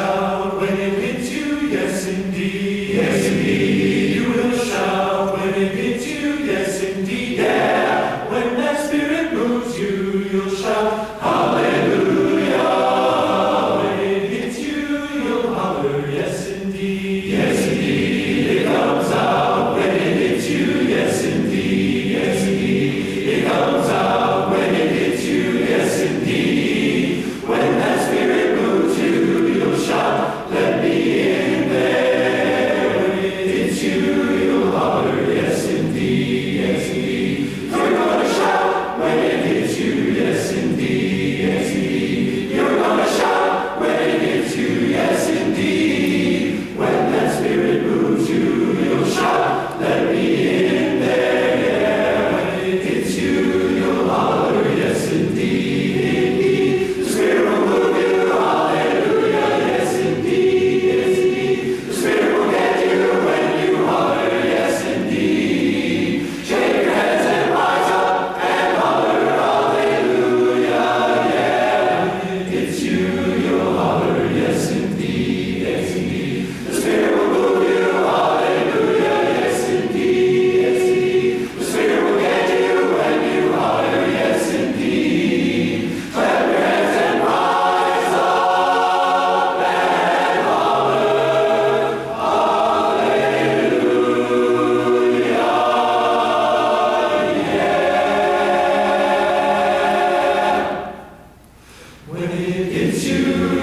shout when it hits you, yes indeed. Yes indeed. You will shout when it hits you, yes indeed. Yeah. When that spirit moves you, you'll shout. when it gets you.